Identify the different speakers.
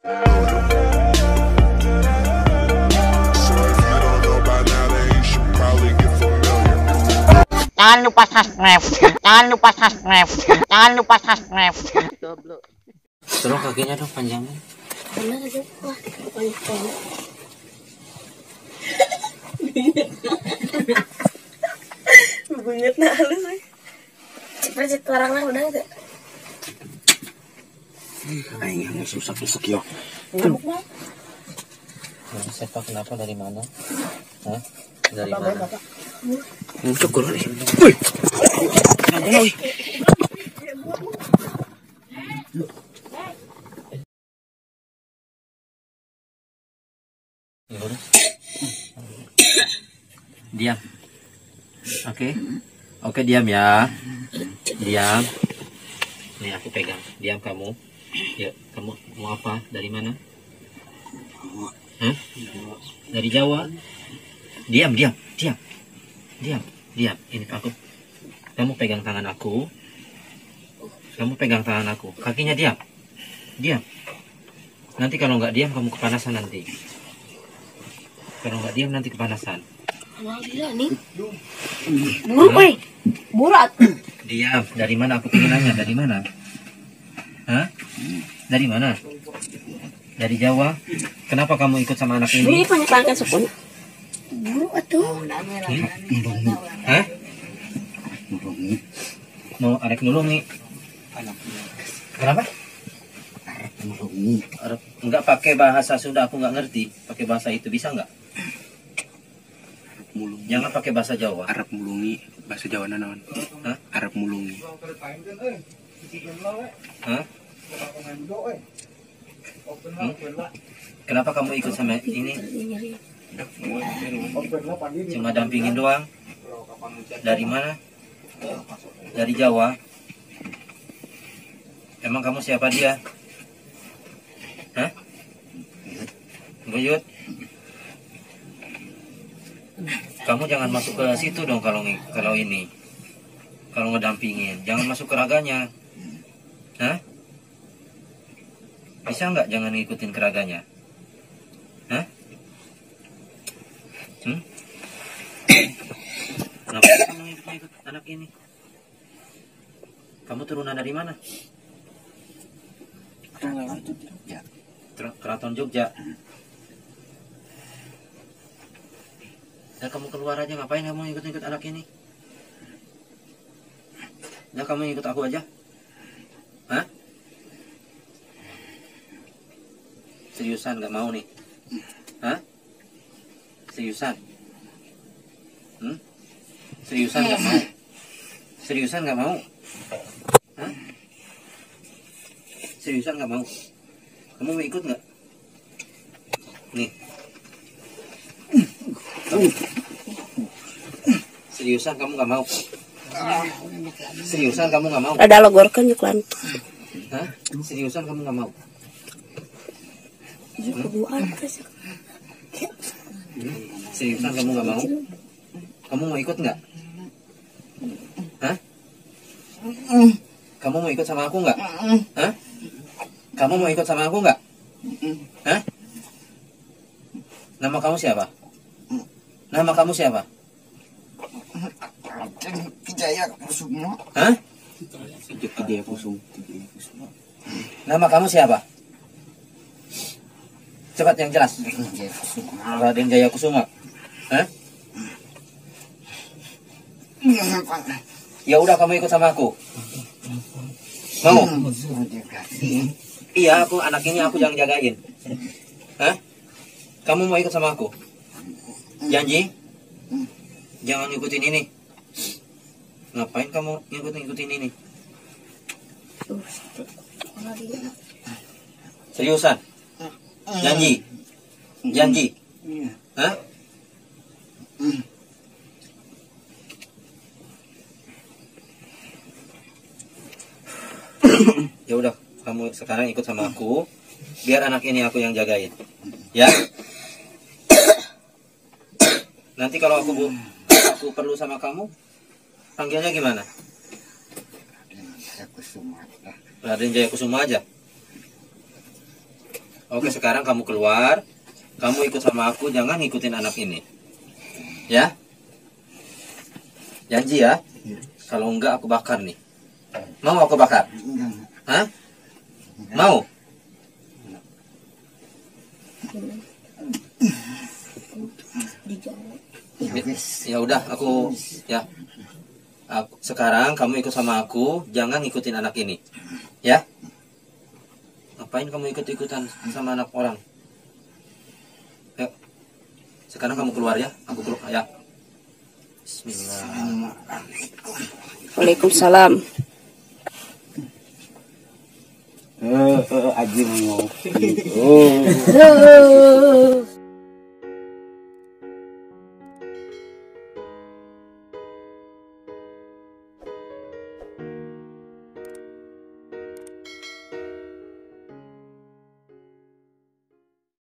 Speaker 1: Jangan lupa subscribe. Jangan lupa subscribe. Jangan lupa subscribe.
Speaker 2: Tolong kakinya dong panjangin.
Speaker 3: Benar aja. Wah, banget. Banyak nah halus sih. Cepet orang lah udah enggak?
Speaker 4: Susah-susah yo.
Speaker 3: Ngamuk mah.
Speaker 2: Nah, sepak kenapa dari mana? Hah? Dari mana?
Speaker 3: bapak.
Speaker 4: Muncul kurang nih. Wih. Kenapa wih?
Speaker 2: Ya udah. Diam. Oke. Oke, diam ya. Diam. Nih aku pegang. Diam kamu. Yuk, kamu mau apa? Dari mana? Hah? Dari Jawa. Diam, diam, diam. Diam, diam. Ini aku. Kamu pegang tangan aku. Kamu pegang tangan aku. Kakinya diam. Diam. Nanti kalau nggak diam kamu kepanasan nanti. Kalau nggak diam nanti kepanasan.
Speaker 3: Alhamdulillah nih. Buruk, weh. Burat.
Speaker 2: Diam. Dari mana aku pengen nanya? Dari mana? Dari mana? Dari Jawa. Kenapa kamu ikut sama anak
Speaker 3: Ini
Speaker 2: ini?
Speaker 3: banyak banget sepun. Buruk atuh.
Speaker 2: Hah? Mau arek nulungi? Kenapa? Arek nggak pakai bahasa Sunda aku nggak ngerti. Pakai bahasa itu bisa nggak?
Speaker 4: Mulung.
Speaker 2: Jangan pakai bahasa Jawa.
Speaker 4: Arab mulungi bahasa Jawa naon?
Speaker 2: Hah?
Speaker 4: Arab mulungi.
Speaker 2: Hah? Kenapa kamu ikut sama ini? Cuma dampingin doang. Dari mana? Dari Jawa. Emang kamu siapa dia? Hah? Buyut. Kamu jangan masuk ke situ dong kalau kalau ini. Kalau ngedampingin, jangan masuk ke raganya. Hah? Bisa nggak jangan ngikutin keraganya? Hah? Hmm? Kenapa kamu ikut anak ini? Kamu turunan dari mana?
Speaker 4: Ya.
Speaker 2: Ter- Keraton Jogja. Ya kamu keluar aja ngapain kamu ikut-ikut anak ini? Ya kamu ikut aku aja. Seriusan nggak mau nih? Hah? Seriusan? Hmm? Seriusan nggak mau? Seriusan nggak mau? Hah? Seriusan nggak mau? Kamu mau ikut nggak? Nih. Seriusan kamu nggak mau? Seriusan kamu nggak mau?
Speaker 3: Ada logorkan lan.
Speaker 2: Hah? Seriusan kamu nggak mau?
Speaker 3: Kebuan terus.
Speaker 2: Seriusan kamu nggak mau? Kamu mau ikut nggak? Hah? Kamu mau ikut sama aku nggak? Hah? Kamu mau ikut sama aku nggak? Hah? Nama kamu siapa? Nama kamu siapa?
Speaker 5: Kijaya Kusuma
Speaker 2: Hah?
Speaker 4: Kijaya Kusum. Kijaya Kusum.
Speaker 2: Nama kamu siapa? Cepat yang jelas. Raden Jaya Kusuma. Hah? Ya udah kamu ikut sama aku. Mau? Iya, aku anak ini aku yang jagain. Hah? Kamu mau ikut sama aku? Janji? Jangan ngikutin ini. Ngapain kamu ngikutin-ngikutin ini? Seriusan? Janji? Janji? Hah? ya udah kamu sekarang ikut sama aku. Biar anak ini aku yang jagain. Ya? Nanti kalau aku bu aku perlu sama kamu panggilnya gimana?
Speaker 5: Kijaya Kusuma
Speaker 2: Raden Jaya Kusuma aja Oke, sekarang kamu keluar. Kamu ikut sama aku, jangan ngikutin anak ini. Ya? Janji ya? Kalau enggak aku bakar nih. Mau aku bakar?
Speaker 5: Enggak.
Speaker 2: Hah? Mau? Ya udah, aku ya. Aku, sekarang kamu ikut sama aku, jangan ngikutin anak ini. Ya? Ngapain kamu ikut-ikutan sama anak orang? Yuk. Sekarang kamu keluar ya. Aku keluar ya. Bismillah.
Speaker 3: Waalaikumsalam.
Speaker 5: Eh, eh, Aji mau. Oh.